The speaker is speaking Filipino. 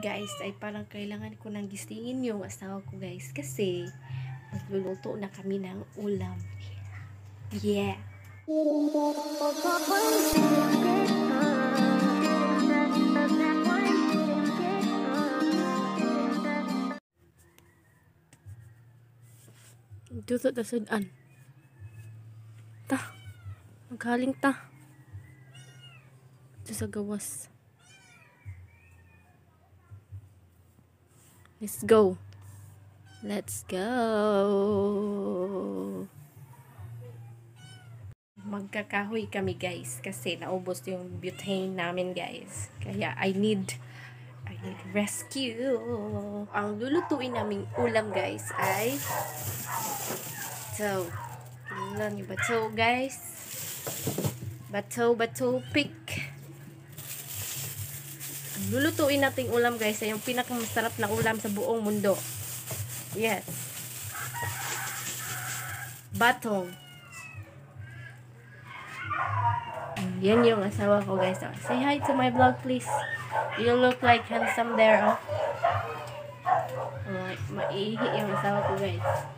guys ay parang kailangan ko nang gisingin yung asawa ko guys kasi magluluto na kami ng ulam. Yeah. Dito ta sudan. Ta. Maghaling ta. Ito sa gawas. Let's go. Let's go. Magkakahoy kami guys kasi naubos yung butane namin guys. Kaya I need I need rescue. Ang lulutuin naming ulam guys ay bato. Ilan yung bato guys? Bato, bato, pick. Lulutuin nating ulam guys ay yung pinakamasarap na ulam sa buong mundo. Yes. Batong. Yan yung asawa ko guys. Oh, Say hi to my vlog please. You look like handsome there oh. Oh, maihi yung asawa ko guys.